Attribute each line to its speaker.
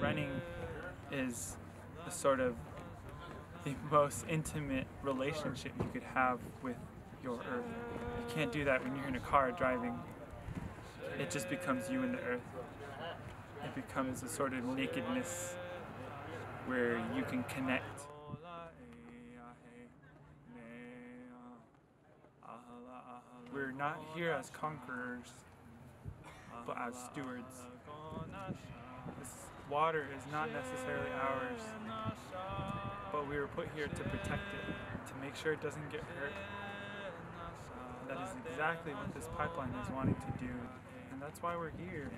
Speaker 1: Running is a sort of the most intimate relationship you could have with your earth. You can't do that when you're in a car driving. It just becomes you and the earth. It becomes a sort of nakedness where you can connect. We're not here as conquerors, but as stewards. This water is not necessarily ours, but we were put here to protect it, to make sure it doesn't get hurt. And that is exactly what this pipeline is wanting to do, and that's why we're here.